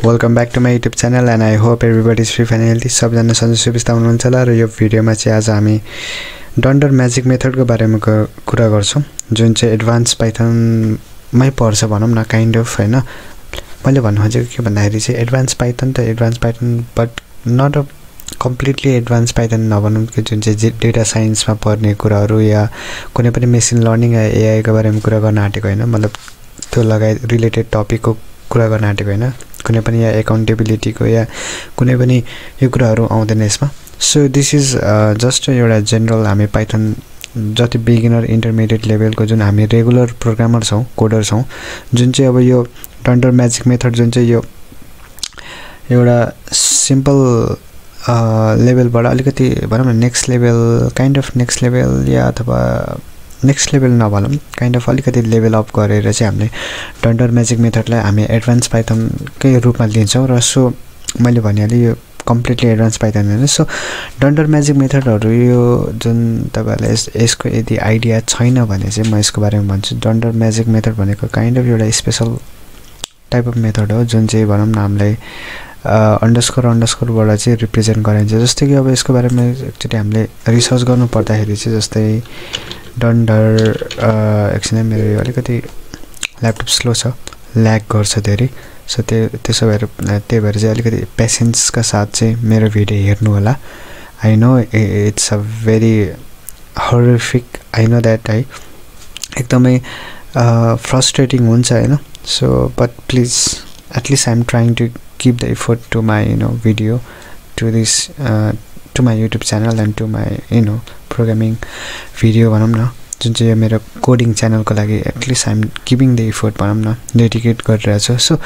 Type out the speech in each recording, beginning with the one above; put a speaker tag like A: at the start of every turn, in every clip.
A: Welcome back to my YouTube channel and I hope everybody free fine healthy सबजना सन्चै सुविस्ता हुनुहुन्छ होला र यो भिडियोमा चाहिँ आज हामी डन्डर म्याजिक मेथडको बारेमा कुरा गर्छौँ। जुन चाहिँ एडभान्स पाइथनमै पर्छ भनौँ न काइन्ड अफ होइन? मैले भन्नु खोजेको के भन्दाखेरि चाहिँ एडभान्स पाइथन त advance Python but not a completely advance Python नभनौँ कि जुन चाहिँ डेटा साइन्समा पर्ने कुराहरू या कुनै पनि मेसिन लर्निङ या एआईको बारेमा कुरा गर्न आँटेको होइन। मतलब त्यो लगायत रिलेटेड टपिकको कुरा गर्न आँटेको होइन। कुनै पनि या एकाउन्टेबिलिटीको या कुनै पनि यो कुराहरू आउँदैन यसमा। सो दिस इज जस्ट एउटा जेनरल हामी पाइथन जति बिगिनर इन्टरमिडिएट लेभलको जुन हामी रेगुलर प्रोग्रामर छौँ कोडर छौँ जुन चाहिँ अब यो टन्डर म्याजिक मेथड जुन चाहिँ यो एउटा सिम्पल लेभलबाट अलिकति भनौँ न next level kind of next level या अथवा नेक्स्ट लेभल नभनौँ काइन्ड अफ अलिकति लेभल अप गरेर चाहिँ हामीले डन्डर म्याजिक मेथडलाई हामी एडभान्स पाइथनकै रूपमा लिन्छौँ र सो मैले भनिहालेँ यो कम्प्लिटली एडभान्स पाइथन होइन। सो डन्डर म्याजिक मेथडहरू यो जुन तपाईँहरूलाई यस यसको यदि आइडिया छैन भने चाहिँ म यसको बारेमा भन्छु। डन्डर म्याजिक मेथड भनेको काइन्ड अफ एउटा स्पेसल टाइप अफ मेथड हो जुन चाहिँ भनौँ न हामीलाई अन्डरस्कोर अन्डरस्कोरबाट चाहिँ रिप्रेजेन्ट गराइन्छ। जस्तै कि अब यसको बारेमा एकचोटि हामीले रिसर्च गर्नु पर्दाखेरि चाहिँ जस्तै डन्डर एकछिन मेरो यो अलिकति ल्यापटप स्लो छ ल्याग गर्छ धेरै। सो त्यो त्यसो भएर त्यही भएर चाहिँ अलिकति पेसेन्सका साथ चाहिँ मेरो भिडियो हेर्नु होला। I know it's a very horrific I know that है एकदमै फ्रस्ट्रेटिङ हुन्छ होइन? So but please at least I am trying to keep the effort to my you know video to this to my YouTube channel and to my you know programming video भनौँ न जुन चाहिँ यो मेरो coding च्यानलको लागि at least I'm keeping the effort भनौँ न डेडिकेट गरिरहेको छु सो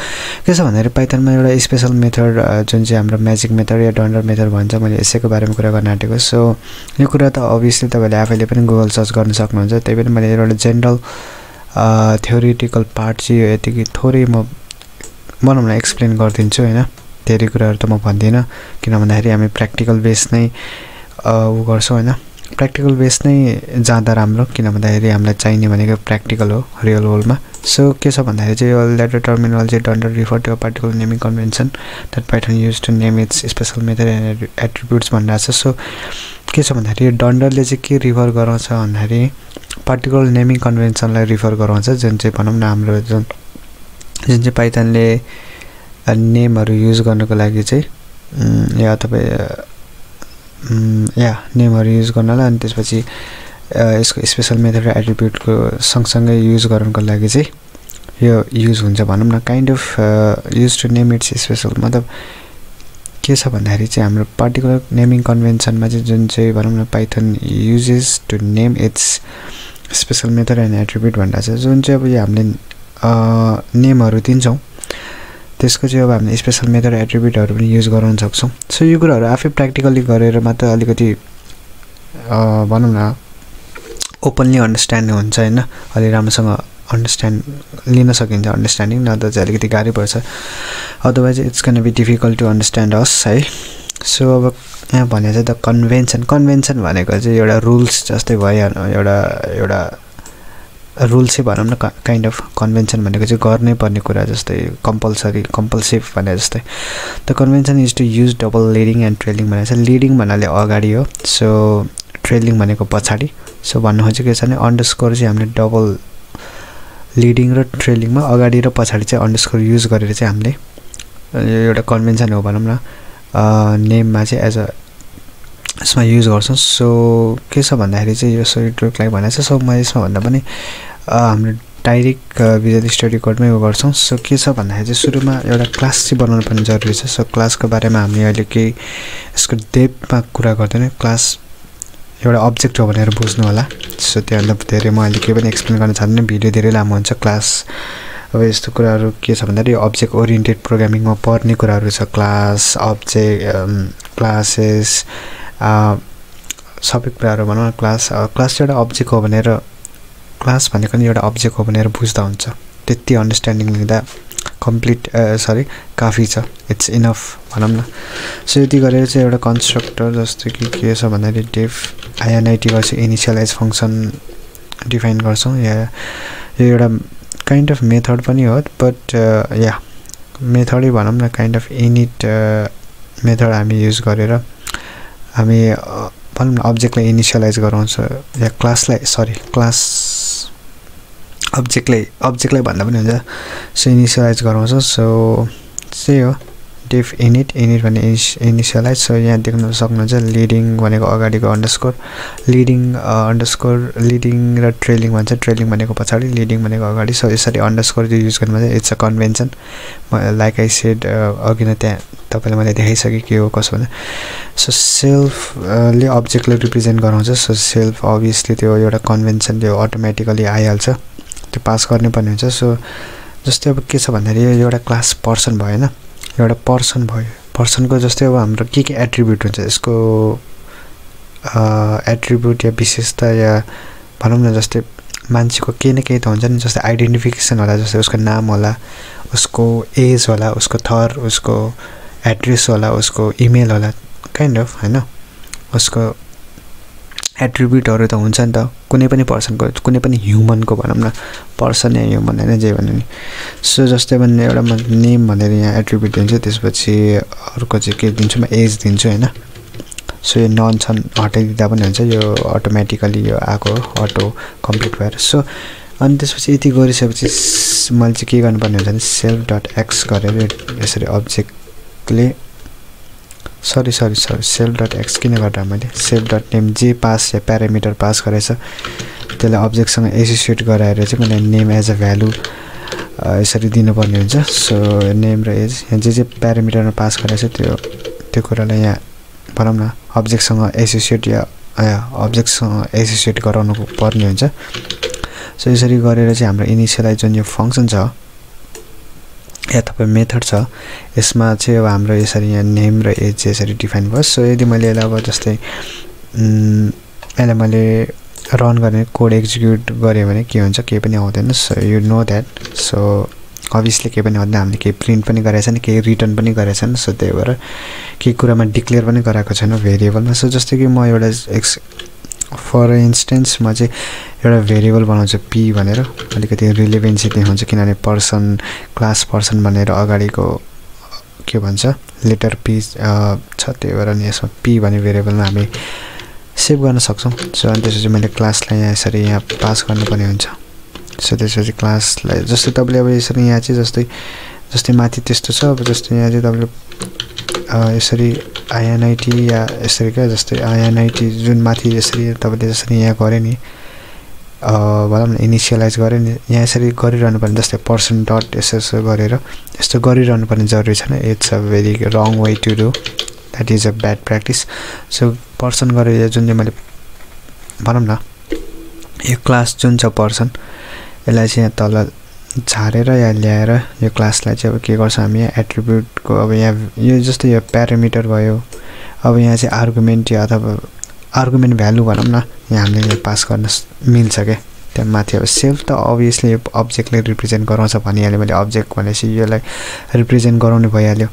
A: के छ भन्दाखेरि पाइथनमा एउटा स्पेसल मेथड जुन चाहिँ हाम्रो म्याजिक मेथड या डन्डर मेथड भन्छ मैले यसैको बारेमा कुरा गर्न आँटेको। सो यो कुरा त अभियसली तपाईँले आफैले पनि गुगल सर्च गर्न सक्नुहुन्छ त्यही पनि मैले एउटा जेनरल थ्योरिटिकल पार्ट चाहिँ यो यतिकै थोरै म भनौँ न एक्सप्लेन गरिदिन्छु होइन? धेरै कुराहरू त म भन्दिनँ किन भन्दाखेरि हामी प्र्याक्टिकल बेस नै ऊ गर्छौँ होइन? प्र्याक्टिकल बेस नै जाँदा राम्रो किन भन्दाखेरि हामीलाई चाहिने भनेको प्र्याक्टिकल हो रियल वर्ल्डमा सो के छ भन्दाखेरि चाहिँ यो later terminology dunder refer to particular naming convention that Python use to name its special method and attributes भनिरहेको छ। सो के छ भन्दाखेरि डन्डरले चाहिँ के रिफर गराउँछ भन्दाखेरि पार्टिकुलर नेमिङ कन्भेन्सनलाई रिफर गराउँछ जुन चाहिँ भनौँ न हाम्रो जुन जुन चाहिँ पाइथनले नेमहरू युज गर्नुको लागि चाहिँ या तपाईँ या नेमहरू युज गर्नलाई अनि त्यसपछि यसको स्पेसल मेथड र एट्रिब्युटको सँगसँगै युज गर्नुको लागि चाहिँ यो युज हुन्छ भनौँ न kind of use to name its special मतलब के छ भन्दाखेरि चाहिँ हाम्रो पार्टिकुलर नेमिङ कन्भेन्सनमा चाहिँ जुन चाहिँ भनौँ न Python uses to name its special method and attribute भनिरहेको छ जुन चाहिँ अब यो हामीले नेमहरू दिन्छौँ त्यसको चाहिँ अब हामीले स्पेसल मेथड एट्रिब्युटहरू पनि युज गराउन सक्छौँ। सो यो कुराहरू आफै प्र्याक्टिकली गरेर मात्र अलिकति भनौँ न ओपनली अन्डरस्ट्यान्ड हुन्छ होइन। अलि राम्रोसँग अन्डरस्ट्यान्ड लिन सकिन्छ अन्डरस्ट्यान्डिङ नत्र चाहिँ अलिकति गाह्रै पर्छ। Otherwise it's can be difficult to understand us है। सो अब यहाँ भने चाहिँ द कन्भेन्सन कन्भेन्सन भनेको चाहिँ एउटा रुल्स जस्तै भइहाल्नु एउटा एउटा रुल चाहिँ भनौँ न काइन्ड अफ कन्भेन्सन भनेको चाहिँ गर्नै पर्ने कुरा जस्तै कम्पलसरी कम्पलसिभ भने जस्तै। The convention is to use double leading and trailing भनेको चाहिँ लिडिङ भन्नाले अगाडि हो। सो ट्रेलिङ भनेको पछाडि। सो भन्नु खोजेको के छ भने अन्डरस्कोर चाहिँ हामीले डबल लिडिङ र ट्रेलिङमा अगाडि र पछाडि चाहिँ अन्डरस्कोर युज गरेर चाहिँ हामीले एउटा कन्भेन्सन हो भनौँ न। नेममा चाहिँ एज अ यसमा युज गर्छौँ सो के छ भन्दाखेरि चाहिँ यो सोरी ट्रुकलाई भनेको छ सो म यसमा भन्दा पनि हाम्रो डाइरेक्ट भिजुअल स्टडी कोडमै उयो गर्छौँ। सो के छ भन्दाखेरि चाहिँ सुरुमा एउटा क्लास चाहिँ बनाउनु पर्ने जरुरी छ। सो क्लासको बारेमा हामी अहिले केही यसको डेपमा कुरा गर्दैन। क्लास एउटा अब्जेक्ट हो भनेर बुझ्नु होला। सो त्योभन्दा धेरै म अहिले केही पनि एक्सप्लेन गर्न चाहदिनँ भिडियो धेरै लामो हुन्छ। क्लास अब यस्तो कुराहरू के छ भन्दाखेरि अब्जेक्ट ओरिएन्टेड प्रोग्रामिङमा पर्ने कुराहरू छ। क्लास अब्जेक्ट क्लासेस सबै कुराहरू भनौँ न क्लास क्लास एउटा अब्जेक्ट हो भनेर क्लास भनेको नि एउटा अब्जेक्ट हो भनेर बुझ्दा हुन्छ। त्यति अन्डरस्ट्यान्डिङ लिँदा कम्प्लिट सरी काफी छ। इट्स इनफ भनौँ न। सो यति गरेर चाहिँ एउटा कन्स्ट्रक्टर जस्तो कि के छ भन्दाखेरि डेफ आइएनआइटी गर्छ इनिसियलाइज फङ्सन डिफाइन गर्छौँ। या यो एउटा काइन्ड अफ मेथड पनि हो बट या मेथडै भनौँ न काइन्ड अफ इनिट मेथड हामी युज गरेर हामी भनौँ न अब्जेक्टलाई इनिसियलाइज गराउँछ। या क्लासलाई सरी क्लास अब्जेक्टलाई अब्जेक्टलाई भन्दा पनि हुन्छ। सो इनिसियलाइज गराउँछ। सो त्यही हो। डिफ इनिट इनिट भने इनिस इनिसियलाइज सो यहाँ देख्न सक्नुहुन्छ लिडिङ भनेको अगाडिको अन्डरस्कोर लिडिङ अन्डरस्कोर लिडिङ र ट्रेलिङ भन्छ। ट्रेलिङ भनेको पछाडि लिडिङ भनेको अगाडि। सो यसरी अन्डरस्कोर युज गर्नु चाहिँ it's a convention like I said अघि नै त्यहाँ तपाईँलाई मैले देखाइसकेँ के हो कसो भने सो सेल्फले अब्जेक्टले रिप्रेजेन्ट गराउँछ। सो सेल्फ अभियसली त्यो एउटा कन्भेन्सन त्यो अटोमेटिकली आइहाल्छ। त्यो पास गर्नै पर्ने हुन्छ। सो जस्तै अब के छ भन्दाखेरि एउटा क्लास पर्सन भयो होइन एउटा पर्सन भयो। पर्सनको जस्तै अब हाम्रो के के एट्रिब्युट हुन्छ? यसको एट्रिब्युट या विशेषता या भनौँ न जस्तै मान्छेको केही न केही त हुन्छ नि जस्तै आइडेन्टिफिकेसन होला जस्तै उसको नाम होला उसको एज होला उसको थर उसको एड्रेस होला उसको इमेल होला काइन्ड अफ होइन? उसको एट्रिब्युटहरू त हुन्छ नि त। कुनै पनि पर्सनको कुनै पनि ह्युमनको भनौँ न पर्सन या ह्युमन होइन जे भन्यो नि। सो जस्तै भन्ने एउटा म नेम भनेर यहाँ एट्रिब्युट दिन्छु त्यसपछि अर्को चाहिँ के दिन्छु म एज दिन्छु होइन। सो यो नन छन् हटाइदिँदा पनि हुन्छ यो अटोमेटिकली यो आएको अटो कम्प्लिट भएर। सो अनि त्यसपछि यति गरिसकेपछि मैले चाहिँ के गर्नुपर्ने हुन्छ भने सेल्फ डट एक्स गरेर यसरी अब्जेक्टले sorry sorry sorry self dot X किन गर्दा मैले? सेल्फ डट नेम जे पास या प्यारामिटर पास गरेछ त्यसलाई अब्जेक्टसँग एसोसिएट गराएर चाहिँ मैले नेम एज अ भ्यालु यसरी दिनुपर्ने हुन्छ। सो नेम र एज यहाँ जे जे प्यारामिटरमा पास गरेछ त्यो त्यो कुरालाई यहाँ भनौँ न अब्जेक्टसँग एसोसिएट या अब्जेक्टसँग एसोसिएट गराउनु पर्ने हुन्छ। सो यसरी गरेर चाहिँ हाम्रो इनिसियलाइज जुन यो फङ्सन छ या तपाईँ मेथड छ। यसमा चाहिँ अब हाम्रो यसरी यहाँ नेम र एज चाहिँ यसरी डिफाइन भयो। सो यदि मैले यसलाई अब जस्तै यसलाई मैले रन गर्ने कोड एक्जिक्युट गरेँ भने के हुन्छ केही पनि आउँदैन। So you know that. So obviously केही पनि आउँदैन। हामीले केही प्रिन्ट पनि गरेको छैन केही रिटर्न पनि गरेको छैन। सो त्यही भएर केही कुरामा डिक्लेयर पनि गराएको छैन भेरिएबलमा। सो जस्तै कि म एउटा एक्स फर इन्स्टेन्स म चाहिँ एउटा भेरिएबल बनाउँछु पी भनेर। अलिकति रिलेभेन्सी देखाउँछ किनभने पर्सन क्लास पर्सन भनेर अगाडिको के भन्छ लेटर पी छ त्यही भएर नि यसमा पी भन्ने भेरिएबलमा हामी सेभ गर्न सक्छौँ। सो अनि त्यसपछि मैले क्लासलाई यहाँ यसरी यहाँ पास गर्नुपर्ने हुन्छ। सो त्यसपछि क्लासलाई जस्तै तपाईँले अब यसरी यहाँ चाहिँ जस्तै जस्तै माथि त्यस्तो छ। अब जस्तै यहाँ चाहिँ तपाईँले यसरी आइएनआइटी या यसरी क्या जस्तै आइएनआइटी जुन माथि यसरी तपाईँले जसरी यहाँ गऱ्यो नि भनौँ न इनिसियलाइज गऱ्यो नि यहाँ यसरी गरिरहनु पर्ने जस्तै पर्सन डट यसो यसो गरेर यस्तो गरिरहनु पर्ने जरुरी छैन। It's a very wrong way to do that is a bad practice so person गरेर जुन चाहिँ मैले भनौँ न यो क्लास जुन छ पर्सन यसलाई चाहिँ यहाँ तल झारेर या ल्याएर यो क्लासलाई चाहिँ अब के गर्छ हामी यहाँ एट्रिब्युटको अब यहाँ यो जस्तै यो प्यारामिटर भयो अब यहाँ चाहिँ आर्गुमेन्ट या अथवा आर्गुमेन्ट भ्यालु भनौँ न यहाँ हामीले यो पास गर्न मिल्छ क्या त्यहाँ माथि अब सेल्फ त अभियसली यो अब्जेक्टले रिप्रेजेन्ट गराउँछ भनिहालेँ मैले अब्जेक्ट भनेपछि यसलाई रिप्रेजेन्ट गराउने भइहाल्यो।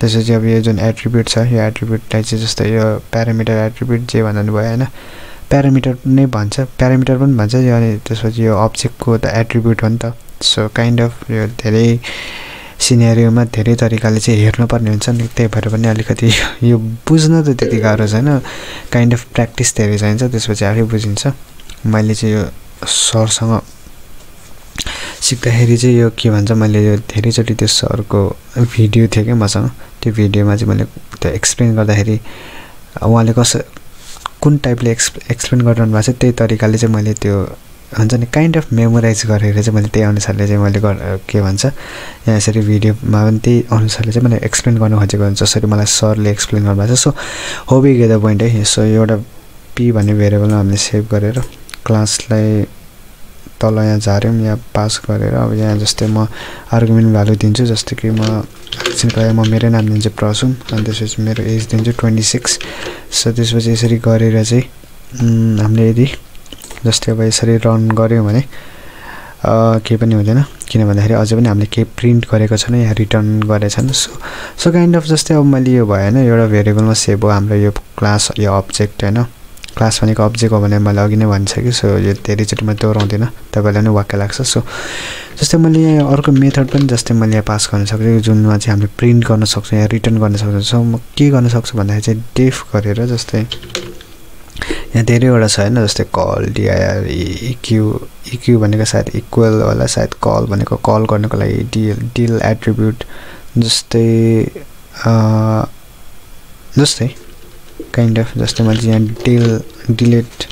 A: त्यसपछि अब यो जुन एट्रिब्युट छ यो एट्रिब्युटलाई चाहिँ जस्तै यो प्यारामिटर एट्रिब्युट जे भन्नु भयो होइन? प्यारामिटर नै भन्छ प्यारामिटर पनि भन्छ अनि त्यसपछि यो अब्जेक्टको त एट्रिब्युट हो नि त। सो काइन्ड अफ यो धेरै सिनेरियोमा धेरै तरिकाले चाहिँ हेर्नुपर्ने हुन्छ नि। त्यही भएर पनि अलिकति यो बुझ्न त त्यति गाह्रो छैन। काइन्ड अफ प्र्याक्टिस धेरै चाहिन्छ त्यसपछि आफै बुझिन्छ। मैले चाहिँ यो सरसँग सिक्दाखेरि चाहिँ यो के भन्छ मैले यो धेरैचोटि त्यो सरको भिडियो थियो क्या मसँग। त्यो भिडियोमा चाहिँ मैले त्यो एक्सप्लेन गर्दाखेरि उहाँले कसो कुन टाइपले एक्स एक्सप्लेन गरिरहनु भएको छ त्यही तरिकाले चाहिँ मैले त्यो हुन्छ नि काइन्ड अफ मेमोराइज गरेर चाहिँ मैले त्यही अनुसारले चाहिँ मैले के भन्छ यहाँ यसरी भिडियोमा पनि त्यही अनुसारले चाहिँ मैले एक्सप्लेन गर्नु खोजेको हुन्छ। जसरी मलाई सरले एक्सप्लेन गर्नुभएको छ। So hope be the point है। सो एउटा पी भन्ने भेरिएबलमा हामीले सेभ गरेर क्लासलाई तल यहाँ झाऱ्यौँ यहाँ पास गरेर अब यहाँ जस्तै म आर्गुमेन्ट भ्यालु दिन्छु जस्तै कि म एकछिन म मेरै नाम दिन्छु प्रसुम अनि त्यसपछि मेरो एज दिन्छु ट्वेन्टी सिक्स सो त्यसपछि यसरी गरेर चाहिँ हामीले यदि जस्तै अब यसरी रन गऱ्यौँ भने केही पनि हुँदैन। किन भन्दाखेरि अझै पनि हामीले केही प्रिन्ट गरेको छैन या रिटर्न गरेको छैन सो सो काइन्ड अफ जस्तै अब मैले यो भयो होइन एउटा भेरिएबलमा सेभ हो हाम्रो यो क्लास यो अब्जेक्ट होइन। क्लास भनेको अब्जेक्ट हो भने मैले अघि नै भनिसकेँ सो यो धेरैचोटि म दोहोऱ्याउँदिनँ। तपाईँलाई नै वाक्य लाग्छ। सो जस्तै मैले यहाँ अर्को मेथड पनि जस्तै मैले यहाँ पास गर्न सक्छु जुनमा चाहिँ हामीले प्रिन्ट गर्न सक्छौँ या रिटर्न गर्न सक्छौँ। सो म के गर्न सक्छु भन्दाखेरि चाहिँ डेफ गरेर जस्तै यहाँ धेरैवटा छ होइन जस्तै कल डिआइआर इक्यु इक्यु भनेको सायद इक्वल होला सायद कल भनेको कल गर्नको लागि डिएल डिल एट्रिब्युट जस्तै जस्तै काइन्ड अफ जस्तै मैले यहाँ डिल डिलिट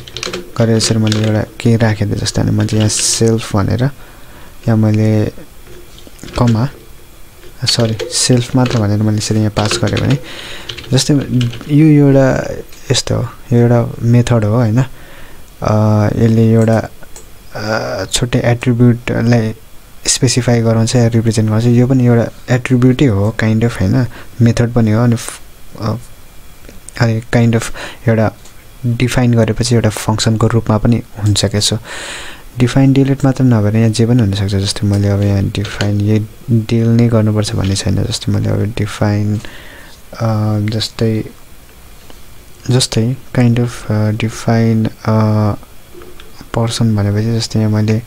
A: गरेर यसरी मैले एउटा केही राखेको थिएँ जस्तै मैले यहाँ सेल्फ भनेर यहाँ मैले कमा सरी सेल्फ मात्र भनेर मैले यसरी यहाँ पास गरेँ भने जस्तै यो एउटा यस्तो हो यो एउटा मेथड हो होइन? यसले एउटा छुट्टै एट्रिब्युटलाई स्पेसिफाई गराउँछ या रिप्रेजेन्ट गर्छ। यो पनि एउटा एट्रिब्युटै हो काइन्ड अफ होइन? मेथड पनि हो अनि अनि काइन्ड अफ एउटा डिफाइन गरेपछि एउटा फङ्सनको रूपमा पनि हुन्छ क्या सो। डिफाइन डिलिट मात्र नभएर यहाँ जे पनि हुनसक्छ जस्तै मैले अब यहाँ डिफाइन यही डिल नै गर्नुपर्छ भन्ने छैन जस्तै मैले अब डिफाइन जस्तै जस्तै काइन्ड अफ डिफाइन पर्सन भनेपछि जस्तै यहाँ मैले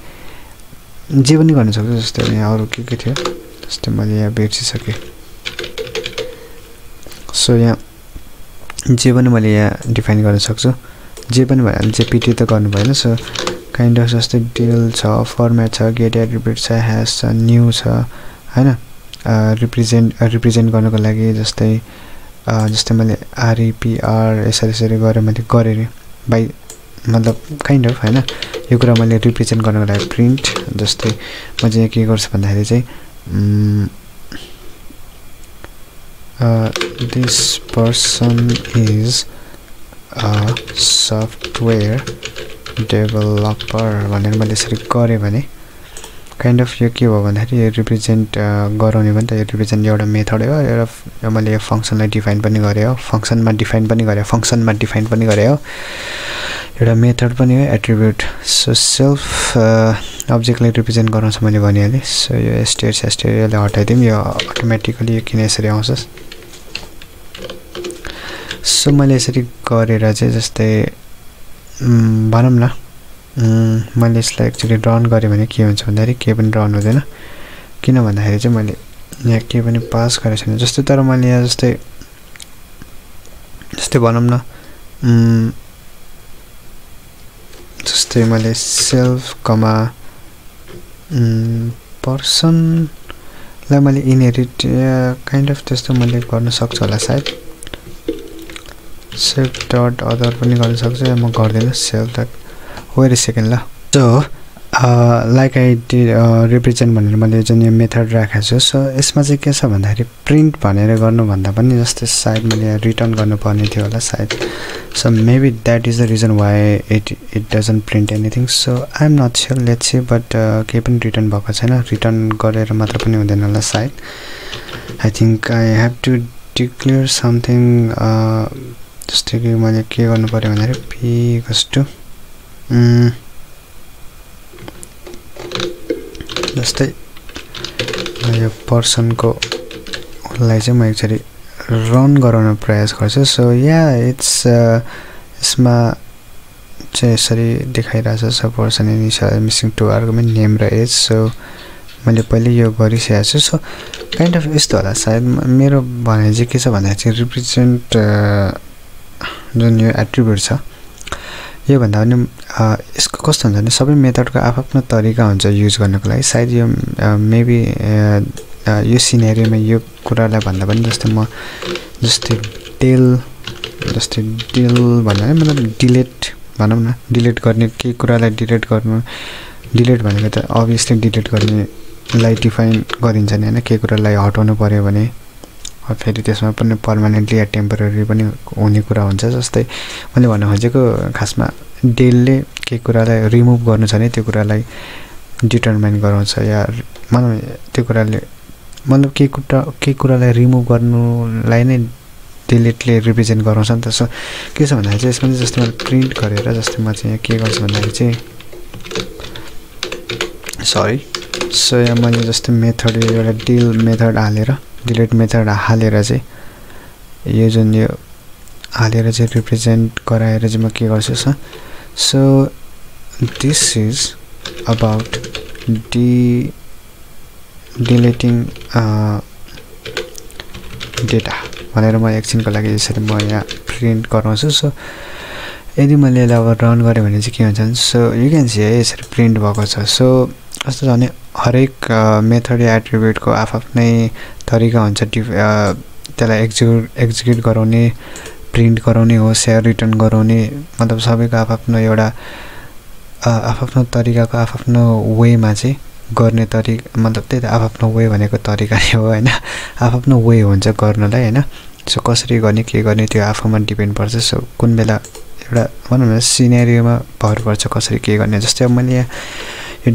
A: जे पनि गर्न सक्छु जस्तै यहाँ अरू के के थियो जस्तै मैले यहाँ बिर्सिसकेँ। सो यहाँ जे पनि मैले यहाँ डिफाइन गर्न सक्छु जे पनि भयो भने पिटी त गर्नु भएन। सो काइन्ड अफ जस्तै डिल छ फर्मेट छ गेट एट्रिब्युट छ ह्यास छ न्यू छ होइन? रिप्रेजेन्ट रिप्रेजेन्ट गर्नुको लागि जस्तै जस्तै मैले आरइपिआर यसरी यसरी गरेर मैले गरेँ। बाई मतलब काइन्ड अफ होइन? यो कुरा मैले रिप्रेजेन्ट गर्नुको लागि प्रिन्ट जस्तै म चाहिँ के गर्छु भन्दाखेरि चाहिँ this person is a software developer भनेर मैले यसरी गरेँ भने काइन्ड अफ यो के हो भन्दाखेरि यो रिप्रेजेन्ट गराउने भने त। यो रिप्रेजेन्ट एउटा मेथड हो एउटा मैले यो फङ्सनलाई डिफाइन पनि गरेँ हो। फङ्सनमा डिफाइन पनि गरेँ फङ्सनमा डिफाइन पनि गरेँ हो। एउटा मेथड पनि हो एट्रिब्युट सो सेल्फ अब्जेक्टलाई रिप्रेजेन्ट गराउँछ मैले भनिहालेँ सो यो स्टेट स्टेट यसलाई हटाइदिउँ। यो अटोमेटिकली यो किन यसरी आउँछ? सो मैले यसरी गरेर चाहिँ जस्तै भनौँ न। मैले यसलाई एक्चुली रन गरेँ भने के हुन्छ भन्दाखेरि केही पनि रन हुँदैन। किन भन्दाखेरि चाहिँ मैले यहाँ केही पनि पास गरेको छैन। जस्तै तर मैले यहाँ जस्तै जस्तै भनौँ न जस्तै मैले सेल्फ कमा पर्सनलाई मैले इनहेरिट काइन्ड अफ त्यस्तो मैले गर्न सक्छु होला सायद। सेल्फ डट अदर पनि गर्न सक्छु म गर्दिनँ। सेल्फ डट वेट सेकेन्ड ल। So like I the represent भनेर मैले जुन यो मेथड राखेको छु सो यसमा चाहिँ के छ भन्दाखेरि प्रिन्ट भनेर गर्नुभन्दा पनि जस्तै सायद मैले रिटर्न गर्नुपर्ने थियो होला सायद। So maybe that is the reason why it it doesn't print anything so I am not sure let see but केही पनि रिटर्न भएको छैन। रिटर्न गरेर मात्र पनि हुँदैन होला सायद। I think I have to declare something जस्तै कि मैले के गर्नु पऱ्यो भन्दाखेरि पी कस्तो जस्तै यो पर्सनको उसलाई चाहिँ म एकचोटि रन गराउन प्रयास गर्छु। सो या इट्स यसमा चाहिँ यसरी देखाइरहेछ so person initial missing two argument name र एज सो मैले पहिले यो गरिसकेको छु। सो काइन्ड अफ यस्तो होला सायद मेरो भनाइ चाहिँ के छ भन्दाखेरि चाहिँ रिप्रेजेन्ट जुन यो एट्रिब्युट छ योभन्दा पनि यसको कस्तो हुन्छ भने सबै मेथडको आफ्नो तरिका हुन्छ युज गर्नुको लागि। सायद यो मेबी यो सिनेरीमा यो कुरालाई भन्दा पनि जस्तै म जस्तै डेल जस्तै डेल भन्दा मतलब डिलेट भनौँ न डिलिट गर्ने केही कुरालाई डिलिट गर्नु डिलिट भनेको त अभियसली डिलिट गर्नेलाई डिफाइन गरिन्छ नि होइन केही कुरालाई हटाउनु पऱ्यो भने। फेरि त्यसमा पनि पर्मानेन्टली या टेम्पोररी पनि हुने कुरा हुन्छ जस्तै मैले भन्न खोजेको खासमा डेलले केही कुरालाई रिमुभ गर्नु छ भने त्यो कुरालाई डिटर्माइन गराउँछ या मतलब त्यो कुराले मतलब केही कुरा केही कुरालाई रिमुभ गर्नुलाई नै डिलिटले रिप्रेजेन्ट गराउँछ नि त। सो के छ भन्दाखेरि चाहिँ यसमा चाहिँ जस्तै मैले प्रिन्ट गरेर जस्तै म चाहिँ यहाँ के गर्छु भन्दाखेरि चाहिँ सरी सो यहाँ मैले जस्तै मेथड एउटा डिल मेथड हालेर डिलिट मेथड हालेर चाहिँ यो जुन यो हालेर चाहिँ रिप्रेजेन्ट गराएर चाहिँ म के गर्छु so so this is about the deleting data भनेर म एकछिनको लागि यसरी म यहाँ प्रिन्ट गराउँछु सो यदि मैले यसलाई अब रन गरेँ भने चाहिँ के हुन्छ सो यु क्यान सी है यसरी प्रिन्ट भएको छ। सो कस्तो छ भने हरेक मेथड या एट्रिब्युटको आफ्नै तरिका हुन्छ डि त्यसलाई एक्जिक्युट एक्जिक्युट गराउने प्रिन्ट गराउने होस् या रिटर्न गराउने मतलब सबैको आफ्नो एउटा आफ्नो तरिकाको आफ्नो वेमा चाहिँ गर्ने तरिका मतलब त्यही त आफ्नो वे भनेको तरिका नै हो होइन? आफ्नो वे हुन्छ गर्नलाई होइन? सो कसरी गर्ने के गर्ने त्यो आफूमा डिपेन्ड पर्छ। सो कुन बेला एउटा भनौँ न सिनेरियोमा भर पर्छ कसरी के गर्ने जस्तै अब मैले यहाँ यो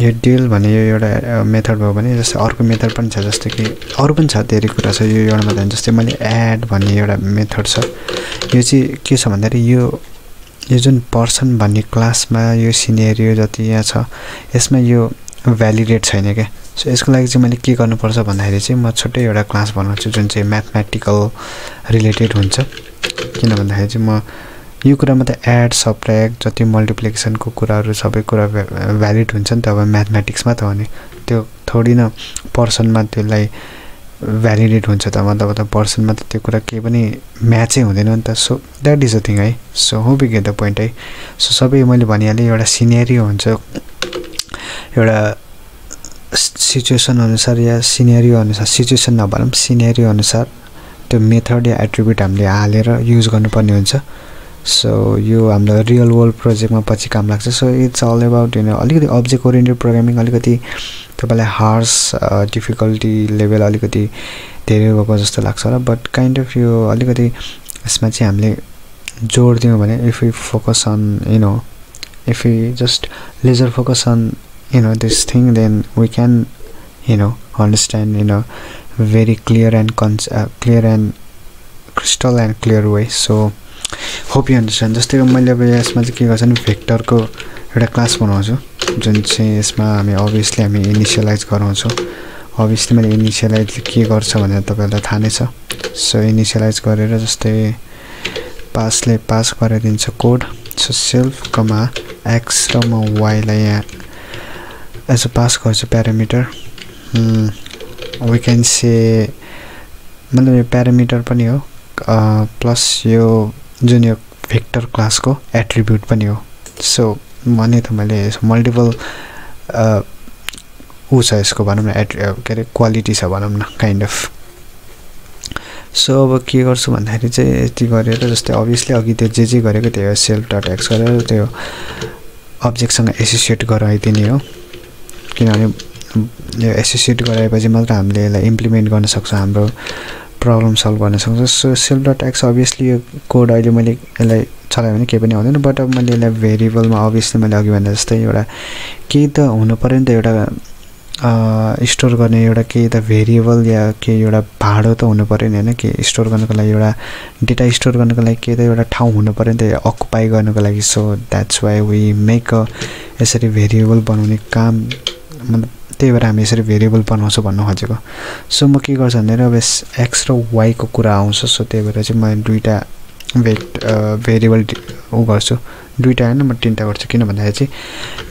A: यो डिल भन्ने यो एउटा मेथड भयो भने जस्तै अर्को मेथड पनि छ जस्तो कि अरू पनि छ धेरै कुरा छ यो एउटा मात्रै जस्तै मैले एड भन्ने एउटा मेथड छ। यो चाहिँ के छ भन्दाखेरि यो यो जुन पर्सन भन्ने क्लासमा यो सिनेरियो जति यहाँ छ यसमा यो भ्यालिडेट छैन क्या। सो यसको लागि चाहिँ मैले के गर्नुपर्छ भन्दाखेरि चाहिँ म छुट्टै एउटा क्लास बनाउँछु जुन चाहिँ म्याथमेटिकल रिलेटेड हुन्छ। किन भन्दाखेरि चाहिँ म यो कुरामा त एड सब्ट्र्याक्ट जति मल्टिप्लिकेसनको कुराहरू सबै कुरा भ्यालिड हुन्छ नि त अब म्याथमेटिक्समा त हो नि। त्यो थोरै न पर्सनमा त्यसलाई भ्यालिडेट हुन्छ त। मतलब त पर्सनमा त त्यो कुरा केही पनि म्याचै हुँदैन नि त। So that is a thing है। So hope be get the point है? सो सबै मैले भनिहालेँ एउटा सिनेरियो हुन्छ। एउटा सिचुएसन अनुसार या सिनेरियो अनुसार सिचुएसन नभनौँ सिनेरियो अनुसार त्यो मेथड या एट्रिब्युट हामीले हालेर युज गर्नुपर्ने हुन्छ। सो यो हाम्रो रियल वर्ल्ड प्रोजेक्टमा पछि काम लाग्छ. सो इट्स अल एबाउट होइन अलिकति अब्जेक्ट ओरिएन्टेड प्रोग्रामिङ अलिकति तपाईँलाई हार्स डिफिकल्टी लेभल अलिकति धेरै भएको जस्तो लाग्छ र बट काइन्ड अफ यो अलिकति यसमा चाहिँ हामीले जोड दियौँ भने if you focus on you know if you just laser focus on know this thing then we can you know understand in a very clear and cons uh, clear and crystal and clear way. So hope you understand जस्तै मैले अब यसमा चाहिँ के गर्छ भने भेक्टरको एउटा class बनाउँछु जुन चाहिँ यसमा हामी अभियसली हामी इनिसियलाइज गराउँछौँ। अभियसली मैले इनिसियलाइज के गर्छ भनेर तपाईँहरूलाई थाहा नै छ। सो इनिसियलाइज गरेर जस्तै पासले पास गराइदिन्छ code so self comma x र म वाइलाई यहाँ एज अ पास गर्छु प्यारामिटर वी क्यान से मतलब यो प्यारामिटर पनि हो। प्लस यो जुन यो भेक्टर क्लासको एट्रिब्युट पनि हो। सो भने त मैले मल्टिपल ऊ छ यसको भनौँ न एट्रि के अरे क्वालिटी छ भनौँ न काइन्ड अफ सो अब के गर्छु भन्दाखेरि चाहिँ यति गरेर जस्तै अभियसली अघि त्यो जे जे गरेको त्यो सेल्फ डट एक्स गरेर त्यो अब्जेक्टसँग एसोसिएट गराइदिने हो। किनभने यो एसोसिएट गराएपछि मात्र हामीले यसलाई इम्प्लिमेन्ट गर्न सक्छौँ हाम्रो प्रब्लम सल्भ गर्न सक्छौँ. So self dot X obviously यो कोड अहिले मैले यसलाई चलायो भने केही पनि आउँदैन बट अब मैले यसलाई भेरिएबलमा अभियसली मैले अघि भन्दा जस्तै एउटा केही त हुनु पऱ्यो नि त एउटा स्टोर गर्ने एउटा केही त भेरिएबल या केही एउटा भाडो त हुनु पऱ्यो नि होइन? के स्टोर गर्नुको लागि एउटा डेटा स्टोर गर्नुको लागि केही त एउटा ठाउँ हुनु पऱ्यो नि त अकुपाई गर्नुको लागि। So that's why we make a यसरी भेरिएबल बनाउने काम मतलब त्यही भएर हामी यसरी भेरिएबल बनाउँछौँ भन्नु खोजेको। सो म के गर्छु भनेर अब एक्स र वाइको कुरा आउँछ सो त्यही भएर चाहिँ म दुइटा भेट भेरिएबल ऊ गर्छु। दुइटा होइन म तिनवटा गर्छु। किन भन्दाखेरि चाहिँ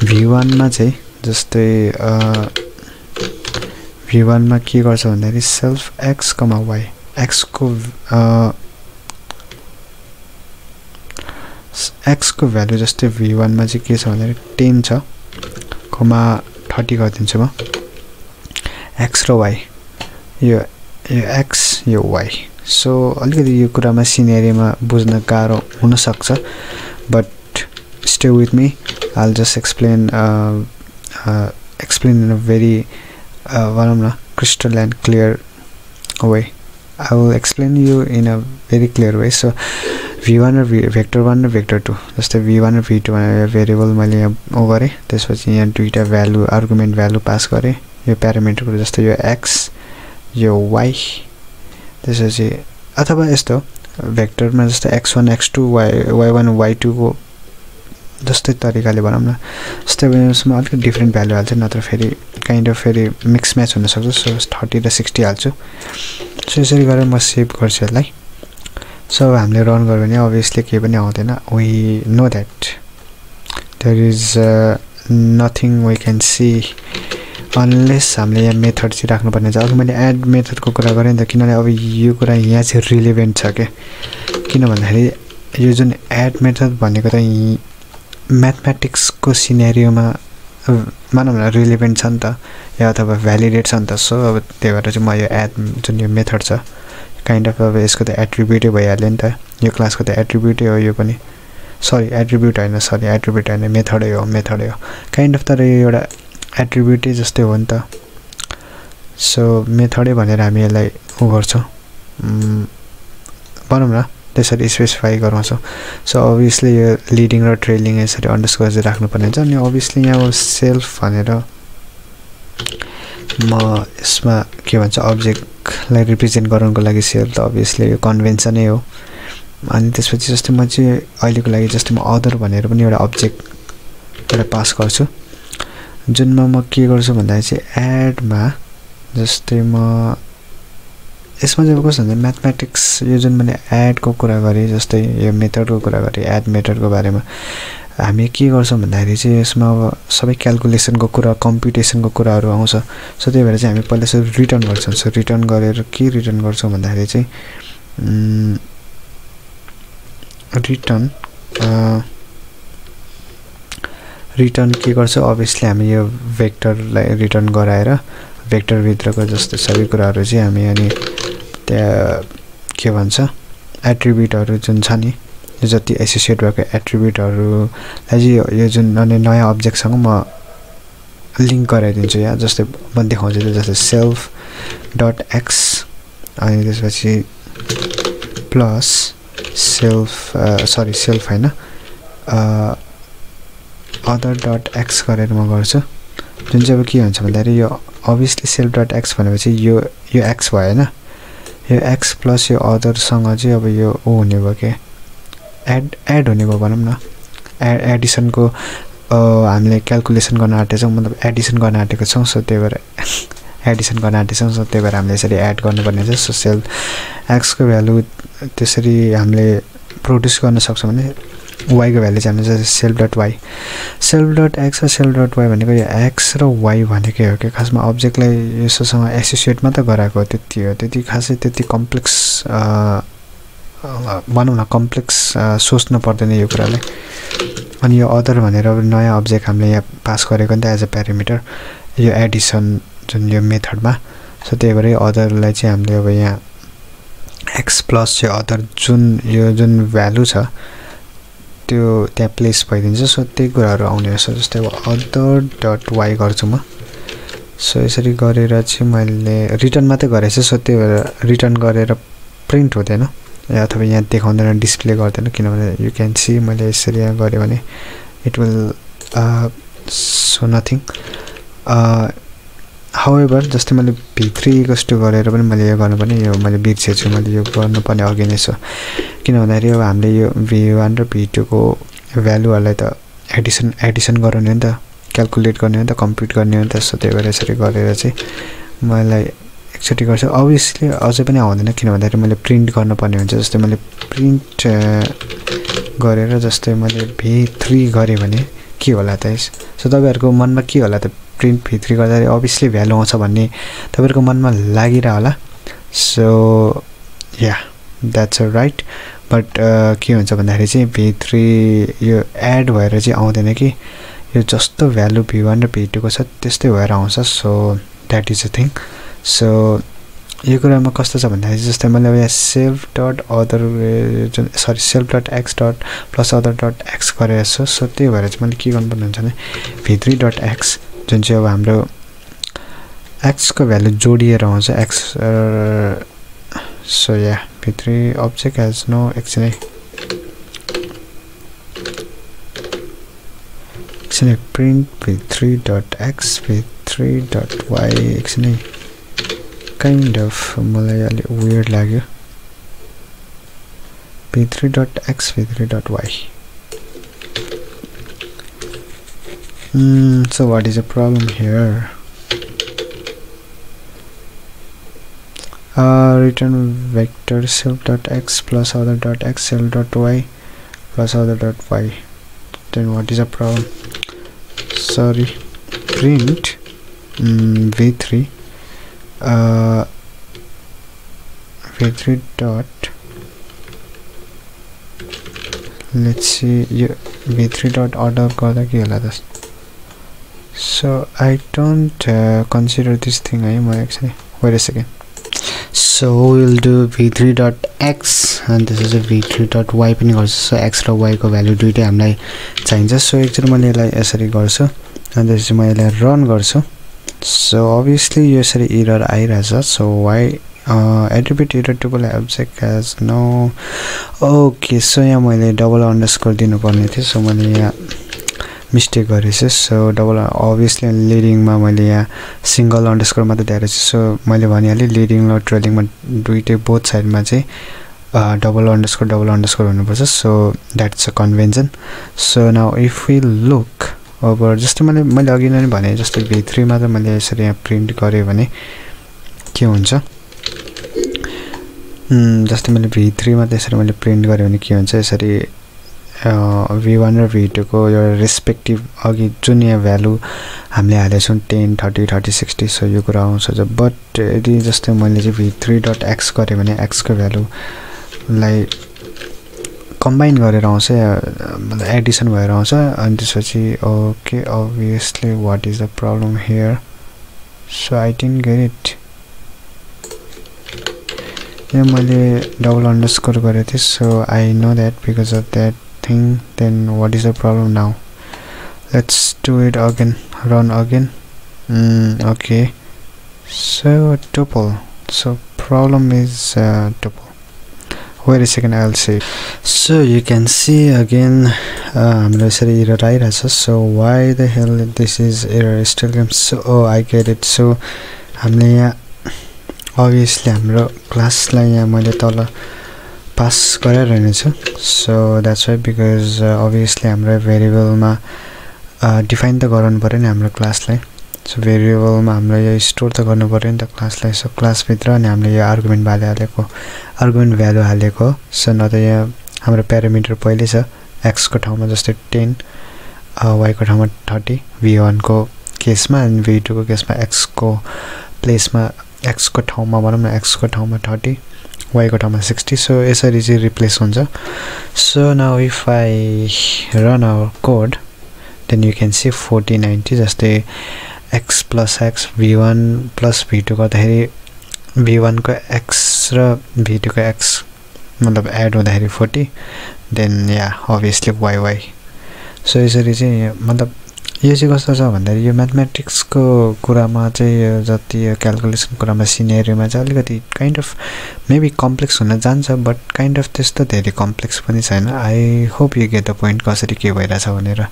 A: भी वानमा चाहिँ जस्तै भी वानमा के गर्छ भन्दाखेरि सेल्फ एक्स कमा वाइ एक्सको एक्सको भ्यालु जस्तै भी वानमा चाहिँ के छ भन्दाखेरि टेन छ कमा थर्टी गरिदिन्छु म। एक्स र वाइ यो यो एक्स यो वाइ सो अलिकति यो कुरामा सिनेरीमा बुझ्न गाह्रो हुनसक्छ। But stay with me all just explain explain in a very भनौँ न crystal and clear way I will explain you in a very clear way so V one र भी भेक्टर वान र भेक्टर टू जस्तै भी one र भी two भनेर variable मैले यहाँ ऊ गरेँ। त्यसपछि यहाँ दुइटा भ्यालु आर्गुमेन्ट भ्यालु पास गरेँ। यो प्यारामिटरको जस्तै यो एक्स यो वाइ त्यसपछि अथवा यस्तो भेक्टरमा जस्तै X one X two Y Y one Y टूको जस्तै तरिकाले भनौँ न जस्तै यसमा अलिकति डिफ्रेन्ट भ्यालु हाल्छु नत्र फेरि काइन्ड अफ फेरि मिक्स म्याच हुनसक्छ सो थर्टी र सिक्सटी हाल्छु। सो यसरी गरेर म सेभ गर्छु यसलाई। सो हामीले रन गऱ्यो भने अभियसली केही पनि आउँदैन. We know that there is nothing we can see unless हामीले यहाँ मेथड चाहिँ राख्नुपर्ने छ। अघि मैले एड मेथडको कुरा गरेँ नि त किनभने अब यो कुरा यहाँ चाहिँ रिलेभेन्ट छ क्या किन भन्दाखेरि यो जुन एड मेथड भनेको त म्याथमेटिक्सको सिनेरियोमा मानव न रिलेभेन्ट छ नि त या अथवा भ्यालिडेट छ नि त। सो अब त्यही भएर चाहिँ म यो एड जुन यो मेथड छ काइन्ड अफ अब यसको त एट्रिब्युटै भइहाल्यो नि त। यो क्लासको त एट्रिब्युटै हो यो पनि। सरी एट्रिब्युट होइन सरी एट्रिब्युट होइन मेथडै हो मेथडै हो। काइन्ड अफ तर यो एउटा एट्रिब्युटै जस्तै हो नि त। सो मेथडै भनेर हामी यसलाई उ गर्छौँ। भनौँ न त्यसरी स्पेसिफाई गराउँछौँ। सो अभियसली यो लिडिङ र ट्रेलिङ यसरी अन्डरस्कोर चाहिँ राख्नुपर्ने हुन्छ। अनि अभियसली यहाँ सेल्फ भनेर म यसमा के भन्छ अब्जेक्टलाई रिप्रेजेन्ट गराउनुको लागि सेल्फ त अभियसली यो कन्भेन्सनै हो। अनि त्यसपछि जस्तै म चाहिँ अहिलेको लागि जस्तै म अदर भनेर पनि एउटा अब्जेक्ट एउटा पास गर्छु। जुनमा म के गर्छु भन्दाखेरि चाहिँ एडमा जस्तै म यसमा चाहिँ कस्तो हुन्छ म्याथमेटिक्स यो जुन मैले एडको कुरा गरेँ जस्तै यो मेथडको कुरा गरेँ एड मेथडको बारेमा। हामी के गर्छौँ भन्दाखेरि चाहिँ यसमा अब सबै क्यालकुलेसनको कुरा कम्पिटिसनको कुराहरू आउँछ। सो त्यही भएर चाहिँ हामी पहिला यसो रिटर्न गर्छौँ। सो रिटर्न गरेर के रिटर्न गर्छौँ भन्दाखेरि चाहिँ रिटर्न रिटर्न के गर्छ? अभियसली हामी यो भेक्टरलाई रिटर्न गराएर भेक्टरभित्रको जस्तो सबै कुराहरू चाहिँ हामी अनि त्यहाँ के भन्छ? एट्रिब्युटहरू जुन छ नि यो जति एसोसिएट भएको एट्रिब्युटहरूलाई चाहिँ यो जुन अनि नयाँ अब्जेक्टसँग म लिङ्क गराइदिन्छु यहाँ जस्तै म देखाउँछु जस्तै सेल्फ डट एक्स अनि त्यसपछि प्लस सेल्फ सरी सेल्फ होइन अदर डट एक्स गरेर म गर्छु। जुन चाहिँ अब के हुन्छ भन्दाखेरि यो अभियसली सेल्फ डट एक्स भनेपछि यो यो एक्स भयो होइन यो एक्स प्लस यो अदरसँग चाहिँ अब यो ऊ हुने भयो क्या एड एड हुने भयो भनौँ न। ए एडिसनको हामीले क्यालकुलेसन गर्न आँटेछौँ मतलब एडिसन गर्न आँटेको छौँ सो त्यही भएर एडिसन गर्न आँटेछौँ सो त्यही भएर हामीले यसरी एड गर्नुपर्ने छ। सो सेल्फ एक्सको भ्यालु त्यसरी हामीले प्रड्युस गर्न सक्छौँ भने वाईको भ्यालु चाहिँ हामीले self dot Y self dot X र सेल्फ डट वाई भनेको यो एक्स र वाई भनेकै हो कि? खासमा अब्जेक्टलाई यसोसँग एसोसिएट मात्रै गराएको त्यति हो। त्यति खासै त्यति कम्प्लेक्स भनौँ न कम्प्लेक्स सोच्नु पर्दैन यो कुरालाई अनि यो अदर भनेर नयाँ अब्जेक्ट हामीले यहाँ पास गरेको नि त एज अ प्यारामिटर यो एडिसन जुन यो मेथडमा सो त्यही भएर अदरलाई चाहिँ हामीले अब यहाँ एक्स प्लस चाहिँ अदर जुन यो जुन भ्यालु छ त्यो त्यहाँ प्लेस भइदिन्छ। सो त्यही कुराहरू आउने रहेछ जस्तै अब अदर डट वाइ गर्छु म। सो यसरी गरेर चाहिँ मैले रिटर्न मात्रै गरेको छु सो त्यही भएर रिटर्न गरेर प्रिन्ट हुँदैन। अथवा यहाँ देखाउँदैन डिस्प्ले गर्दैन किनभने यु क्यान सी मैले यसरी यहाँ गरेँ भने it will so nothing however जस्तै मैले भित्री कस्तो गरेर पनि मैले यो गर्नुपर्ने यो मैले बिर्सेछु मैले यो गर्नुपर्ने अघि नै छ। किन भन्दाखेरि अब हामीले यो भी वान र भी टूको भ्यालुहरूलाई त एडिसन एडिसन गराउने हो नि त क्यालकुलेट गर्ने हो नि त कम्प्युट गर्ने हो नि त सो त्यही भएर यसरी गरेर चाहिँ मलाई एकचोटि गर्छु। अभियसली अझै पनि आउँदैन किन भन्दाखेरि मैले प्रिन्ट गर्नुपर्ने हुन्छ। जस्तै मैले प्रिन्ट गरेर जस्तै मैले भी थ्री गरेँ भने के होला त यस? सो तपाईँहरूको मनमा के होला त प्रिन्ट भित्री गर्दाखेरि? अभियसली भ्यालु आउँछ भन्ने तपाईँहरूको मनमा लागिरह होला। So yeah that's right but के हुन्छ भन्दाखेरि चाहिँ भित्री यो एड भएर चाहिँ आउँदैन कि। यो जस्तो भ्यालु भी वान र भी टूको छ त्यस्तै भएर आउँछ। So that is a thing so यो कुरामा कस्तो छ भन्दाखेरि जस्तै मैले अब यहाँ सेल्फ डट अदर जुन sorry self dot x dot plus other dot x गरेको छु सो त्यही भएर चाहिँ मैले के गर्नुपर्ने हुन्छ भने भित्री डट एक्स जुन चाहिँ अब हाम्रो एक्सको भ्यालु जोडिएर आउँछ एक्स सो या भित्री अब्जेक्ट हेज नो एकछिनै एकछिनै प्रिन्ट भित्री डट एक्स भित्री डट वाइ एकछिनै काइन्ड अफ मलाई अलिक वेयर लाग्यो भित्री डट एक्स भित्री dot Y Mm, so what is the problem here? return vector self dot x plus other dot x self dot y plus other dot y then what is the problem sorry print mm, v3 uh, v3 dot let's see v3 dot order so I don't uh, consider this thing I am actually wait a second so we'll do v3 dot x and this is a v3 dot y पनि गर्छु so x र वाईको value दुइटै हामीलाई चाहिन्छ so एकचोटि मैले यसलाई यसरी गर्छु अनि त्यसपछि म यसलाई रन गर्छु सो अभियसली यो यसरी इरर आइरहेछ so why attribute error tuple object has no okay so यहाँ मैले डबल अन्डरस्कोर दिनुपर्ने थियो. सो मैले यहाँ मिस्टेक गरेछु. सो डबल अभियसली लिडिङमा मैले यहाँ सिङ्गल अन्डरस्कोर मात्रै दिएर छु सो मैले भनिहालेँ लिडिङ र ट्रेलिङमा दुइटै बोथ साइडमा चाहिँ डबल अन्डरस्कोर डबल अन्डरस्कोर हुनुपर्छ. So that's a convention so now if we look अब जस्तै मैले मैले अघि नै भने जस्तै भित्रीमा त मैले यसरी यहाँ प्रिन्ट गरेँ भने के हुन्छ? जस्तै मैले भित्रीमा त यसरी मैले प्रिन्ट गरेँ भने के हुन्छ? यसरी भी वान र भी टूको एउटा रेस्पेक्टिभ अघि जुन यहाँ भ्यालु हामीले हालेछौँ ten thirty thirty sixty so यो कुरा आउँछ बट यदि जस्तै मैले चाहिँ भी थ्री डट एक्स गरेँ भने एक्सको भ्यालुलाई कम्बाइन गरेर आउँछ मतलब एडिसन भएर आउँछ अनि त्यसपछि okay obviously what is the problem here so I didn't get it यहाँ मैले डबल अन्डरस्कोर गरेको थिएँ so I know that because of that what is the problem now? Let's do it again run again. Mm, okay. So tuple. So problem is uh, tuple. Wait a second I'll see you can see again uh, I'm necessarily error right so why the hell this is error still comes so oh I get it so हामीले यहाँ obviously हाम्रो क्लासलाई यहाँ मैले तल pass गराइरहेनेछु so that's why because obviously हाम्रो भेरिएबलमा define त गराउनु पऱ्यो नि हाम्रो क्लासलाई सो भेरिएबलमा हाम्रो यो स्टोर त गर्नु पऱ्यो नि त क्लासलाई सो क्लासभित्र अनि हामीले यो आर्गुमेन्ट भ्यालु हालेको आर्गुमेन्ट भ्यालु हालेको सो न त यहाँ हाम्रो प्यारामिटर पहिल्यै छ एक्सको ठाउँमा जस्तै टेन वाइको ठाउँमा थर्टी भी वानको केसमा अनि भी टूको केसमा एक्सको प्लेसमा एक्सको ठाउँमा भनौँ न एक्सको ठाउँमा थर्टी वाइको ठाउँमा सिक्सटी सो यसरी चाहिँ रिप्लेस हुन्छ so now if I run our code then you can see forty ninety जस्तै x plus x V one plus V two गर्दाखेरि भी वानको एक्स र भी टूको एक्स मतलब एड हुँदाखेरि forty then yeah obviously why so यसरी चाहिँ मतलब यो चाहिँ कस्तो छ भन्दाखेरि यो म्याथमेटिक्सको कुरामा चाहिँ यो जति यो क्यालकुलेसन कुरामा सिनेरीमा चाहिँ अलिकति काइन्ड अफ मेबी कम्प्लेक्स हुन जान्छ बट काइन्ड अफ त्यस्तो धेरै कम्प्लेक्स पनि छैन। I hope you get the point कसरी के भइरहेछ भनेर।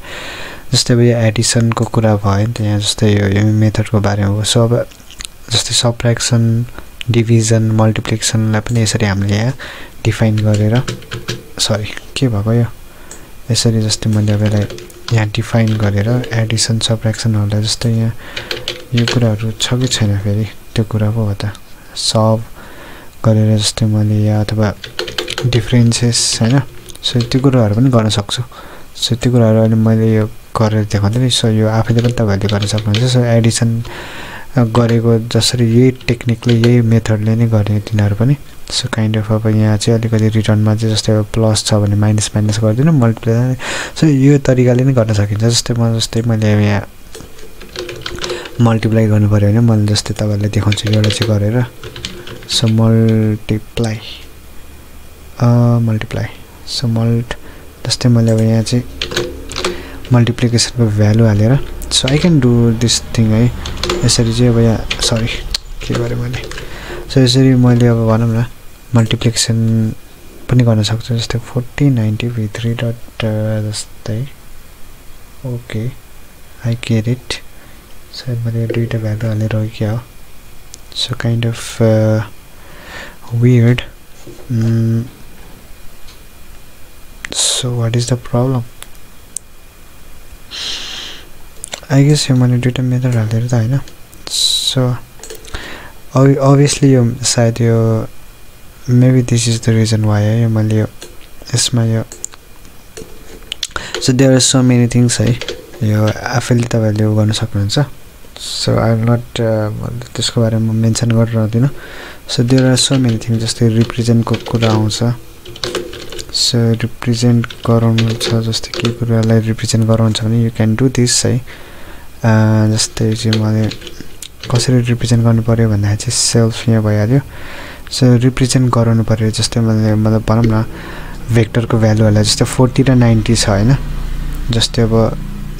A: जस्तै अब यो एडिसनको कुरा भयो नि त यहाँ जस्तै यो मेथडको बारेमा हो। सो अब जस्तै सप्रेक्सन डिभिजन मल्टिप्लिकेसनलाई पनि यसरी हामीले यहाँ डिफाइन गरेर सरी के भएको यो? यसरी जस्तै मैले अब यसलाई यहाँ डिफाइन गरेर एडिसन सब्रेक्सनहरूलाई जस्तै यहाँ यो कुराहरू छ कि छैन फेरि? त्यो कुरा पो हो त। सब गरेर जस्तै मैले यहाँ अथवा डिफ्रेन्सेस होइन? सो त्यो कुराहरू पनि गर्न सक्छु। सो त्यो कुराहरू अहिले मैले यो गरेर देखाउँदै सो यो आफैले पनि तपाईँहरूले गर्न सक्नुहुन्छ। सो एडिसन गरेको जसरी यही टेक्निकले यही मेथडले नै गर्ने तिनीहरू पनि। सो काइन्ड अफ अब यहाँ चाहिँ अलिकति रिटर्नमा चाहिँ जस्तै अब प्लस छ भने माइनस माइनस गरिदिनु मल्टिप्लाई सो यो तरिकाले नै गर्न सकिन्छ। जस्तै म जस्तै मैले यहाँ मल्टिप्लाई गर्नु पऱ्यो भने मैले जस्तै तपाईँहरूलाई देखाउँछु एउटा चाहिँ गरेर। So multiply multiply so mult जस्तै मैले अब यहाँ चाहिँ मल्टिप्लिकेसनको भ्यालु हालेर so I can do this thing है यसरी चाहिँ अब यहाँ सरी के गरेँ मैले सो यसरी मैले अब भनौँ न मल्टिप्लिकेसन पनि गर्न सक्छु जस्तै forty ninety V three dot जस्तै। ओके आई केयर इट सायद मैले दुइटा भ्यालु हालेर हो क्या हो? So kind of weird so what is the problem I guess यो मैले दुइटा मेथड हालेर त होइन सो अभियसली यो सायद यो maybe this is the reason why है यो मैले यो यसमा यो so there are so many things है यो आफैले तपाईँहरूले उयो गर्न सक्नुहुन्छ सो आई नट त्यसको बारेमा मेन्सन गरेर रहँदिनँ so there are so many things जस्तै रिप्रेजेन्टको कुरा आउँछ सो रिप्रेजेन्ट गराउनु छ जस्तै के कुरालाई रिप्रेजेन्ट गराउँछ भने यु क्यान डु दिस है जस्तै चाहिँ मैले कसरी रिप्रेजेन्ट गर्नु पऱ्यो भन्दाखेरि चाहिँ सेल्फ यहाँ भइहाल्यो। सो रिप्रेजेन्ट गराउनु पऱ्यो जस्तै मैले मतलब भनौँ न भेक्टरको भ्यालुहरूलाई जस्तै फोर्टी र नाइन्टी छ होइन? जस्तै अब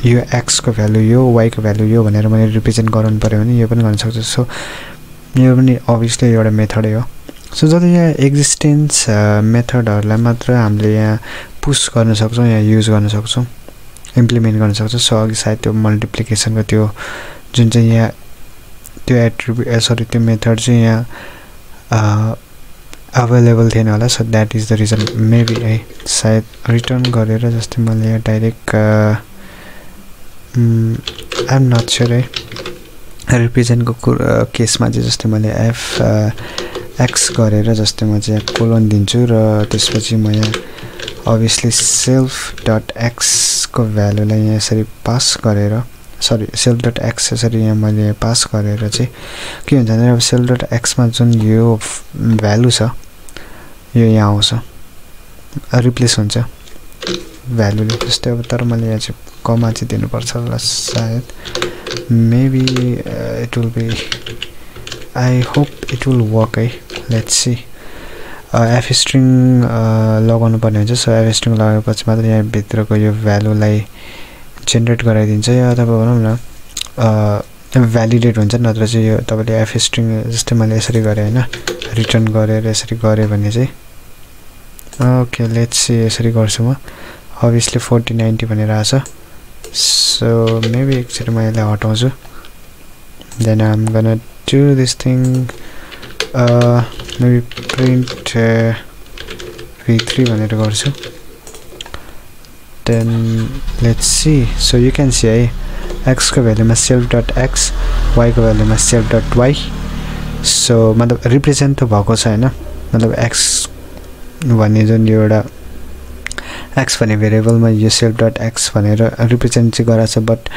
A: यो एक्सको भ्यालु यो वाइको भ्यालु यो भनेर मैले रिप्रेजेन्ट गराउनु पऱ्यो भने यो पनि गर्न सक्छु। सो यो पनि अभियसली एउटा मेथडै हो। सो जति यहाँ एक्जिस्टेन्स मेथडहरूलाई मात्र हामीले यहाँ पुस गर्न सक्छौँ यहाँ युज गर्न सक्छौँ। इम्प्लिमेन्ट गर्न सक्छौँ। सो अघि सायद त्यो मल्टिप्लिकेसनको त्यो जुन चाहिँ यहाँ त्यो एट्रिब्यु सरी त्यो मेथड चाहिँ यहाँ अभाइलेबल थिएन होला। So that is the reason maybe है सायद रिटर्न गरेर जस्तै मैले यहाँ डाइरेक्ट आइएम नट स्योर है। रिप्रेजेन्टको कुरा केसमा चाहिँ जस्तै मैले एफ एक्स गरेर जस्तै म चाहिँ कोलन दिन्छु र त्यसपछि म यहाँ अभियसली सेल्फ डट एक्सको भ्यालुलाई यहाँ यसरी पास गरेर सरी सेल्फ डट एक्स यसरी यहाँ मैले पास गरेर चाहिँ के हुन्छ भने अब सेल्फ डट एक्समा जुन यो भ्यालु छ यो यहाँ आउँछ रिप्लेस हुन्छ भ्यालुले जस्तै अब तर मैले यहाँ चाहिँ कमा चाहिँ दिनुपर्छ होला सायद। Maybe it will be I hope it will work है लेट्स सी एफ स्ट्रिङ लगाउनु पर्ने हुन्छ। सो एफ स्ट्रिङ लगाएपछि मात्र यहाँभित्रको यो भ्यालुलाई जेनेरेट गराइदिन्छ या अथवा भनौँ न भ्यालिडेट हुन्छ नत्र चाहिँ यो तपाईँले एफ स्ट्रिङ जस्तै मैले यसरी गरेँ होइन रिटर्न गरेर यसरी गरेँ भने चाहिँ। ओके लेट्स यसरी गर्छु म। अभियसली फोर्टी नाइन्टी भनेर आएको छ। सो मेबी एकचोटि म यसलाई हटाउँछु। Then I'm gonna do this thing maybe print V three भनेर गर्छु। Then let's see so you can see है एक्सको भ्यालुमा सेल्फ डट एक्स वाइको भ्यालुमा सेल्फ डट वाइ सो मतलब रिप्रेजेन्ट त भएको छ होइन? मतलब एक्स भन्ने जुन यो एउटा एक्स भन्ने भेरिएबलमा यो सेल्फ डट एक्स भनेर रिप्रेजेन्ट चाहिँ गराएको छ बट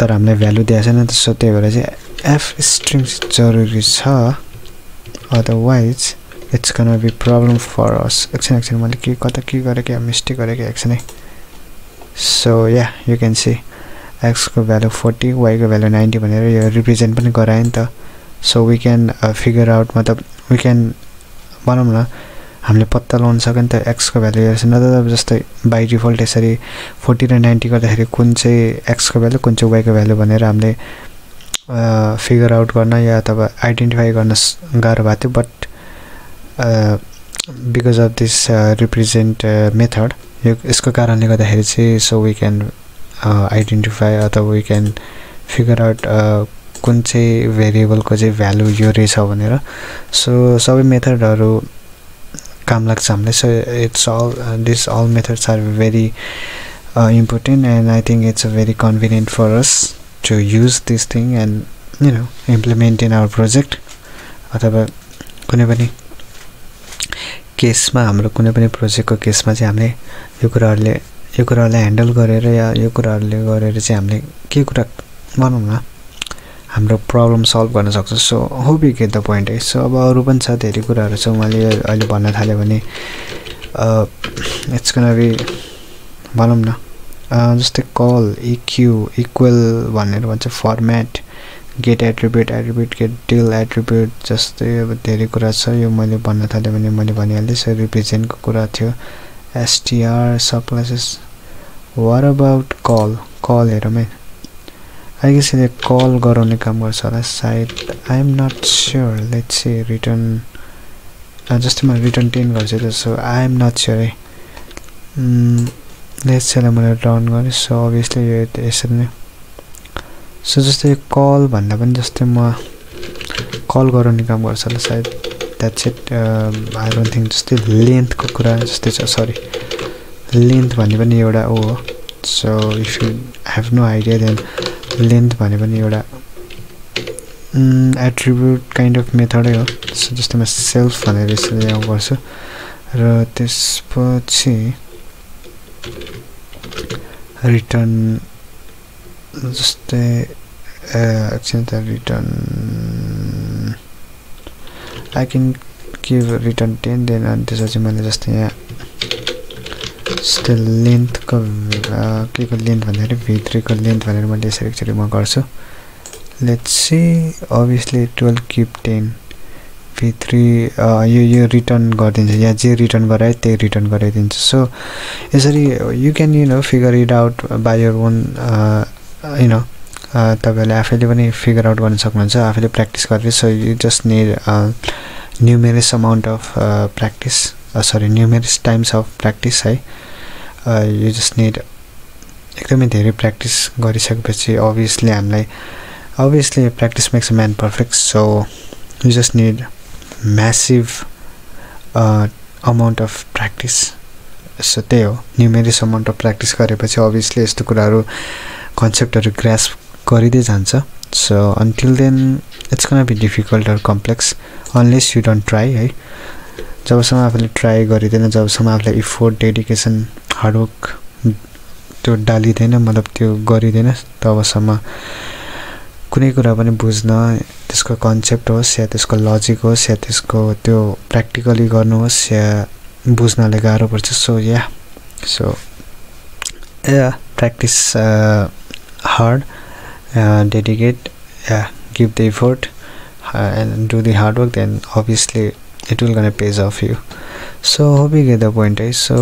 A: तर हामीलाई भ्यालु दिएको छैन सो त्यही भएर चाहिँ एफ स्ट्रिङ जरुरी छ। Otherwise it's gonna be problem for us एकछिन एकछिन मैले के कता के गरेँ क्या मिस्टेक गरेँ क्या एकछिनै so yeah you can see एक्सको value forty वाइको भ्यालु नाइन्टी भनेर यो रिप्रेजेन्ट पनि गरायो नि त so we can figure out मतलब वी क्यान भनौँ न हामीले पत्ता लगाउन सक्यो नि त एक्सको भ्यालु न त जस्तै बाई डिफल्ट यसरी फोर्टी र नाइन्टी गर्दाखेरि कुन चाहिँ एक्सको भ्यालु कुन चाहिँ वाइको भ्यालु भनेर हामीले फिगर आउट गर्न या अथवा आइडेन्टिफाई गर्न गाह्रो भएको थियो but because of this represent method यो यसको कारणले गर्दाखेरि चाहिँ सो वी क्यान आइडेन्टिफाई अथवा वी क्यान फिगर आउट कुन चाहिँ भेरिएबलको चाहिँ भ्यालु यो रहेछ भनेर। सो सबै मेथडहरू काम लाग्छ हामीलाई। So it's all this all methods are very important and I think it's a very convenient for us to use this thing and you know implement in our project अथवा कुनै पनि केसमा हाम्रो कुनै पनि प्रोजेक्टको केसमा चाहिँ हामीले यो कुराहरूले यो कुराहरूलाई ह्यान्डल गरेर या यो कुराहरूले गरेर चाहिँ हामीले के कुरा भनौँ न हाम्रो प्रब्लम सल्भ गर्न सक्छ। So hope you get the point है सो अब अरू पनि छ धेरै कुराहरू छ। मैले अहिले भन्न थालेँ भने इट्स कन बी भनौँ न जस्तै कल इक्यु इक्वल भनेर भन्छ format get attribute attribute get del attribute जस्तै अब धेरै कुरा छ यो मैले भन्न थालेँ भने मैले भनिहालेँ सो रिप्रेजेन्टको कुरा थियो। STR subclasses what about call call हेरौँ है। आई गेस यसले कल गराउने काम गर्छ होला। सायद I am not sure let say return जस्तै मैले रिटर्न टेन गर्छु त। So I am not sure है सेलाई मैले डाउन गरेँ सो अभियसली यो यसरी नै सो जस्तै कल भन्दा पनि जस्तै म कल गराउने काम गर्छ होला सायद that's it I don't think जस्तै लेन्थको कुरा जस्तै छ सरी लेन्थ भन्ने पनि एउटा ऊ हो so if you have no idea then length भने पनि एउटा एट्रिब्युट काइन्ड अफ मेथडै हो सो जस्तै म सेल्फ भनेर यसरी गर्छु र त्यसपछि रिटर्न जस्तै एकछिन त return I can give return ten then अनि त्यसपछि मैले जस्तै यहाँ जस्तै लेन्थको के को लेन्थ भन्दाखेरि भित्रीको लेन्थ भनेर मैले यसरी एकचोटि म गर्छु। Let's see obviously twelve keep ten भित्री यो यो रिटर्न गरिदिन्छ यहाँ जे रिटर्न गरायो त्यही रिटर्न गराइदिन्छ. सो यसरी you can you know figure it out by your own होइन तपाईँहरूले आफैले पनि फिगर आउट गर्न सक्नुहुन्छ आफैले प्र्याक्टिस गरेर so you just need numerous amount of practice sorry numerous times of practice है। यु जस्ट निड एकदमै धेरै प्र्याक्टिस गरिसकेपछि अभियसली हामीलाई obviously practice makes a man perfect so you just need massive amount of practice so त्यही हो. Numerous amount of practice गरेपछि obviously यस्तो कुराहरू कन्सेप्टहरू ग्रास गरिँदै जान्छ. So until then it's gonna be difficult or complex unless you don't try है जबसम्म आफूले ट्राई गरिँदैन जबसम्म आफूलाई इफोर्ट डेडिकेसन हार्डवर्क त्यो डालिँदैन मतलब त्यो गरिँदैन तबसम्म कुनै कुरा पनि बुझ्न त्यसको कन्सेप्ट होस् या त्यसको लजिक होस् या त्यसको त्यो प्र्याक्टिकली गर्नुहोस् या बुझ्नलाई गाह्रो पर्छ। So yeah so yeah practice hard uh, dedicate yeah give the effort uh, and do the hard work then obviously it will gonna so hope you get the point है so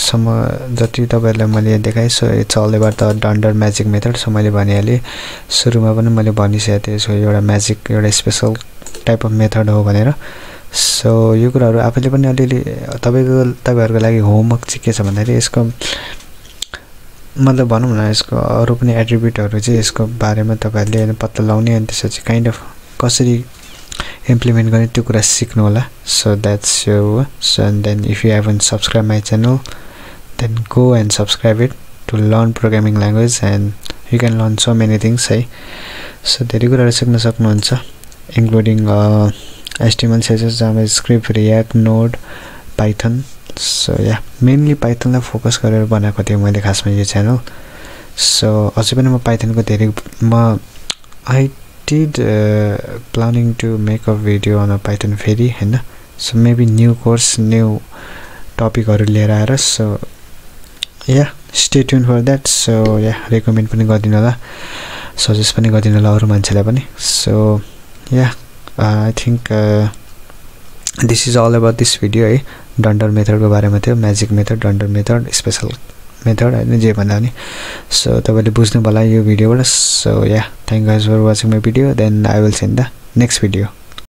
A: सम्म जति तपाईँहरूलाई मैले देखाएँ so it's all about the dunder magic method so मैले भनिहालेँ। सुरुमा पनि मैले भनिसकेको थिएँ सो एउटा म्याजिक एउटा स्पेसल टाइप अफ मेथड हो भनेर। सो यो कुराहरू आफैले पनि अलिअलि तपाईँको तपाईँहरूको लागि होमवर्क चाहिँ के छ भन्दाखेरि यसको मतलब भनौँ न यसको अरू पनि एट्रिब्युटहरू चाहिँ यसको बारेमा तपाईँहरूले पत्ता लगाउने अनि त्यसपछि काइन्ड अफ कसरी इम्प्लिमेन्ट गर्ने त्यो कुरा सिक्नु होला सो द्याट्स यो so and then if you haven't subscribe my channel then go and subscribe it to learn programming language and you can learn so many things है सो धेरै कुराहरू सिक्न सक्नुहुन्छ including HTML CSS JavaScript React Node Python so yeah mainly पाइथनलाई focus गरेर बनाएको थिएँ मैले खासमा यो च्यानल सो अझै पनि म पाइथनको धेरै म I did planning to make a video on a Python फेरि होइन so maybe new course new टपिकहरू लिएर आएर so yeah stay tune for that so yeah recommend पनि गरिदिनु होला। सजेस्ट पनि गरिदिनु होला अरू मान्छेलाई पनि। So yeah I think this is all about this video है डन्डर मेथडको बारेमा थियो magic method dunder method special method होइन जे भन्दा पनि। सो तपाईँले बुझ्नु होला यो भिडियोबाट। So yeah thank guys for watching my video then I will send the next video